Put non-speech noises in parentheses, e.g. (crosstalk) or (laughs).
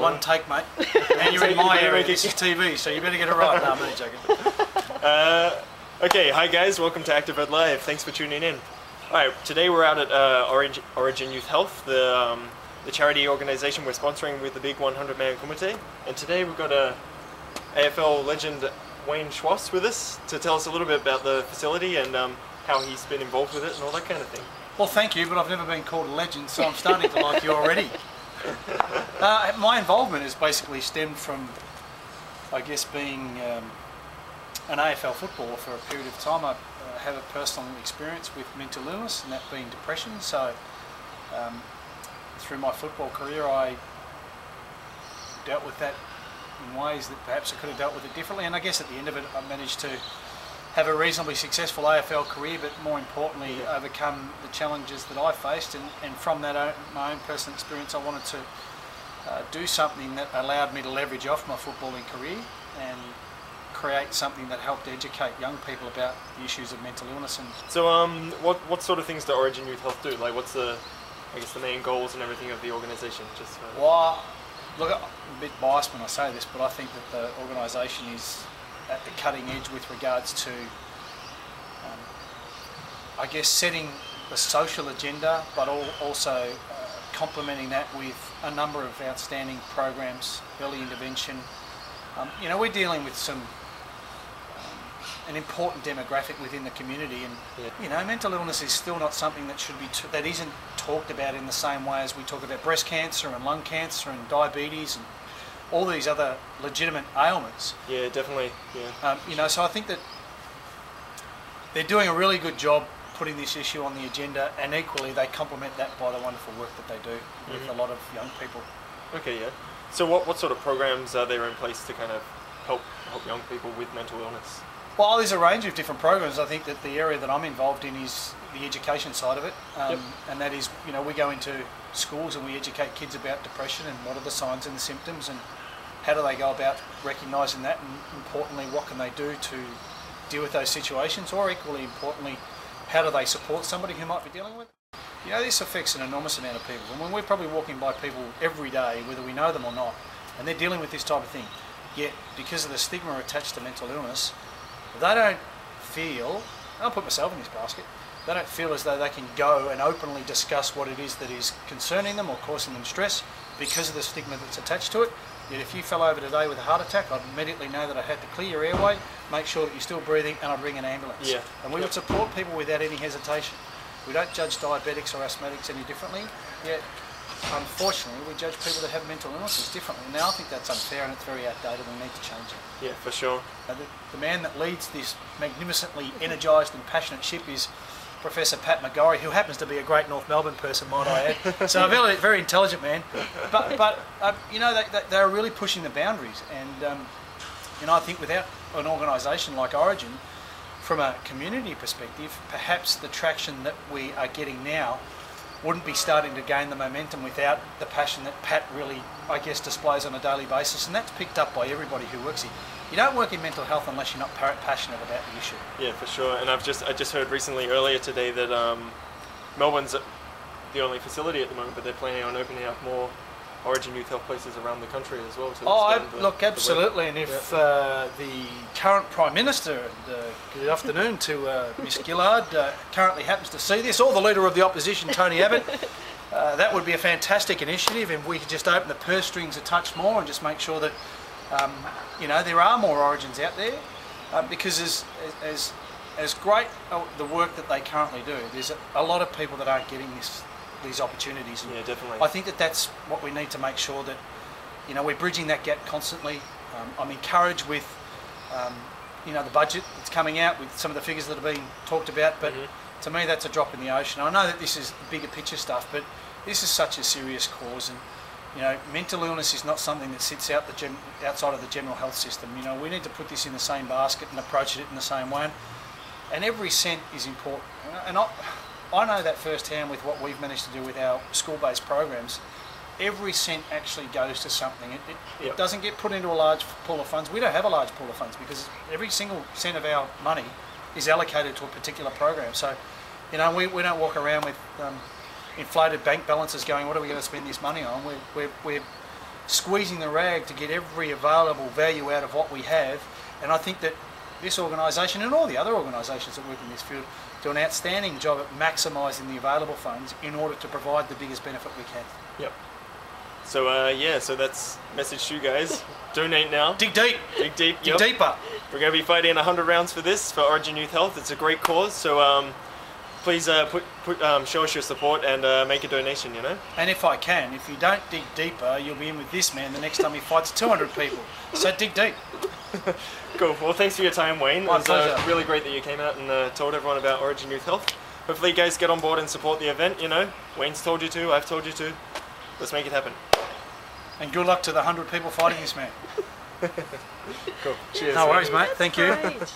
got one take, mate. (laughs) And you're in my area. This is TV, so you better get it right. No, I'm only joking. (laughs) Uh, okay, hi guys, welcome to Active ActiveRed Live. Thanks for tuning in. Alright, today we're out at uh, Orygen, Orygen Youth Health, the, um, the charity organisation we're sponsoring with the big 100 man kumite. And today we've got a AFL legend Wayne Schwass with us to tell us a little bit about the facility and um, how he's been involved with it and all that kind of thing. Well, thank you, but I've never been called a legend, so I'm starting to like you already. (laughs) Uh, my involvement has basically stemmed from, I guess, being um, an AFL footballer for a period of time. I uh, have a personal experience with mental illness, and that being depression. So, um, through my football career, I dealt with that in ways that perhaps I could have dealt with it differently. And I guess at the end of it, I managed to have a reasonably successful AFL career, but more importantly, overcome the challenges that I faced. And, and from that, own, my own personal experience, I wanted to uh, do something that allowed me to leverage off my footballing career and create something that helped educate young people about the issues of mental illness. And So, um, what what sort of things does Orygen Youth Health do? Like, what's the, I guess, the main goals and everything of the organisation? Just uh, Well, look, I'm a bit biased when I say this, but I think that the organisation is at the cutting edge with regards to, um, I guess, setting the social agenda, but al- also complementing that with a number of outstanding programs, early intervention. Um, you know, we're dealing with some um, an important demographic within the community, and Yeah. you know, mental illness is still not something that should be t- that isn't talked about in the same way as we talk about breast cancer and lung cancer and diabetes and all these other legitimate ailments. yeah, definitely. Yeah. Um, you know, so I think that they're doing a really good job putting this issue on the agenda, and equally they complement that by the wonderful work that they do with Mhm. a lot of young people. Okay, yeah. So, what what sort of programs are there in place to kind of help help young people with mental illness? Well, there's a range of different programs. I think that the area that I'm involved in is the education side of it, um, Yep. and that is, you know, we go into schools and we educate kids about depression and what are the signs and the symptoms and how do they go about recognising that, and importantly, what can they do to deal with those situations, or equally importantly, how do they support somebody who might be dealing with. it? You know, this affects an enormous amount of people, and when we're probably walking by people every day, whether we know them or not, and they're dealing with this type of thing, yet because of the stigma attached to mental illness, they don't feel, I'll put myself in this basket, they don't feel as though they can go and openly discuss what it is that is concerning them or causing them stress because of the stigma that's attached to it. Yet if you fell over today with a heart attack, I'd immediately know that I had to clear your airway, make sure that you're still breathing, and I'd ring an ambulance. Yeah. And we would support people without any hesitation. We don't judge diabetics or asthmatics any differently, yet unfortunately we judge people that have mental illnesses differently. Now I think that's unfair and it's very outdated and we need to change it. Yeah, for sure. The, the man that leads this magnificently energised and passionate ship is Professor Pat McGorry, who happens to be a great North Melbourne person, might I add. So a very, very intelligent man. But, but uh, you know, they, they, they're really pushing the boundaries. And, um, you know, I think without an organisation like Orygen, from a community perspective, perhaps the traction that we are getting now wouldn't be starting to gain the momentum without the passion that Pat really, I guess, displays on a daily basis. And that's picked up by everybody who works here. You don't work in mental health unless you're not passionate about the issue. Yeah, for sure. And I've just I just heard recently earlier today that um, Melbourne's the only facility at the moment, but they're planning on opening up more Orygen Youth Health places around the country as well. To Oh, I, the- look, absolutely. And if uh, the current Prime Minister, and, uh, good afternoon to uh, Miss Gillard, uh, currently happens to see this, or the Leader of the Opposition, Tony Abbott, (laughs) uh, that would be a fantastic initiative And we could just open the purse strings a touch more and just make sure that, um, you know, there are more Orygens out there. Um, because as, as, as great uh, the work that they currently do, there's a, a lot of people that aren't getting this, these opportunities. And Yeah, definitely. I think that that's what we need to make sure that you know we're bridging that gap constantly. Um, I'm encouraged with um, you know the budget that's coming out with some of the figures that are being talked about, but Mhm. to me that's a drop in the ocean. I know that this is bigger picture stuff, but this is such a serious cause, and you know mental illness is not something that sits out the gem- outside of the general health system. You know we need to put this in the same basket and approach it in the same way, and every cent is important. And I, I know that firsthand with what we've managed to do with our school-based programs. Every cent actually goes to something. It, it, Yep. it doesn't get put into a large pool of funds. We don't have a large pool of funds because every single cent of our money is allocated to a particular program. So, you know, we, we don't walk around with um, inflated bank balances going, what are we going to spend this money on? We're, we're, we're squeezing the rag to get every available value out of what we have. And I think that this organisation and all the other organisations that work in this field do an outstanding job at maximising the available funds in order to provide the biggest benefit we can. Yep. So uh, yeah, so that's message to you guys. (laughs) Donate now. Dig deep, Dig deep. dig yep. deeper. We're going to be fighting 100 rounds for this for Orygen Youth Health. It's a great cause. So um, please uh, put, put um, show us your support and uh, make a donation. You know. And if I can, if you don't dig deeper, you'll be in with this man the next time he fights 200 people. So dig deep. (laughs) Cool. Well, thanks for your time, Wayne. My it was uh, pleasure. really great that you came out and uh, told everyone about Orygen Youth Health. Hopefully, you guys get on board and support the event. You know, Wayne's told you to. I've told you to. Let's make it happen. And good luck to the 100 people fighting this man. (laughs) Cool. Cheers. No worries, mate. Thank you. Great.